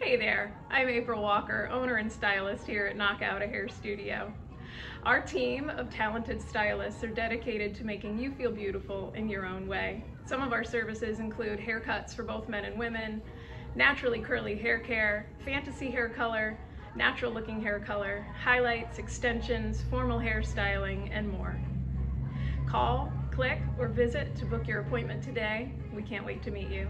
Hey there, I'm April Walker, owner and stylist here at Knockout a Hair Studio. Our team of talented stylists are dedicated to making you feel beautiful in your own way. Some of our services include haircuts for both men and women, naturally curly hair care, fantasy hair color, natural looking hair color, highlights, extensions, formal hairstyling, and more. Call, click, or visit to book your appointment today. We can't wait to meet you.